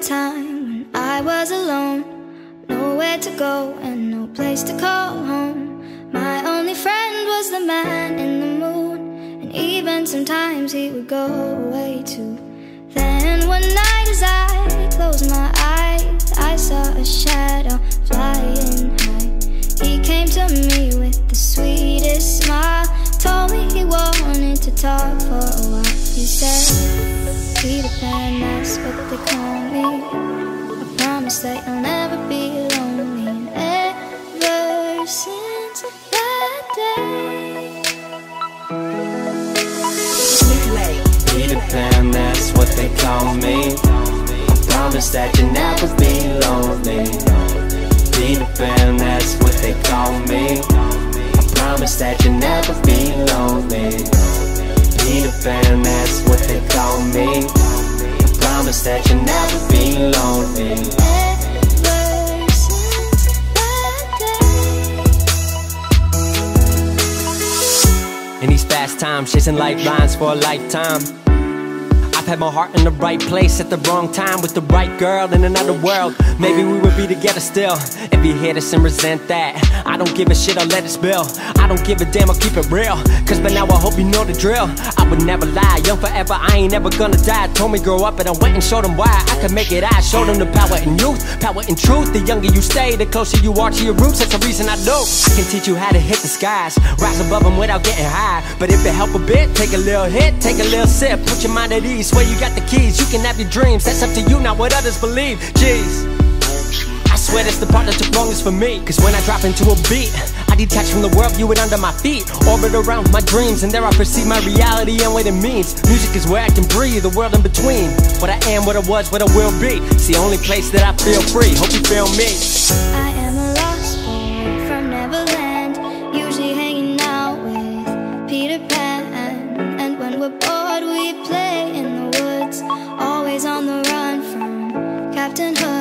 time when I was alone. Nowhere to go and no place to call home. My only friend was the man in the moon. And even sometimes he would go away too. Then one night as I closed my said, Peter Pan, that's what they call me. I promise that you'll never be lonely. And ever since that day. Peter Pan, that's what they call me. I promise that you'll never be lonely. Peter Pan, that's what they call me. I promise that you'll never be lonely. Peter Pan, that's what that you'll never be lonely In these fast times, chasing lifelines for a lifetime. I've had my heart in the right place at the wrong time with the right girl in another world. Maybe we would be together still. If you hear us and resent that, I don't give a shit, I'll let it spill. I don't give a damn, I'll keep it real. Cause by now I hope you know the drill. I would never lie, young forever, I ain't never gonna die. Told me grow up and I went and showed them why I could make it. I showed them the power in youth, power in truth. The younger you stay, the closer you are to your roots. That's the reason I do. I can teach you how to hit the skies, rise above them without getting high. But if it help a bit, take a little hit, take a little sip, put your mind at ease swear you got the keys, you can have your dreams. That's up to you, not what others believe, jeez. I swear that's the part that took longest for me. Cause when I drop into a beat I detach from the world, view it under my feet. Orbit around my dreams And there I perceive my reality and what it means. Music is where I can breathe, the world in between. What I am, what I was, what I will be. It's the only place that I feel free, hope you feel me. I am a lost boy from Neverland Usually hanging out with Peter Pan. And when we're bored we play captain hook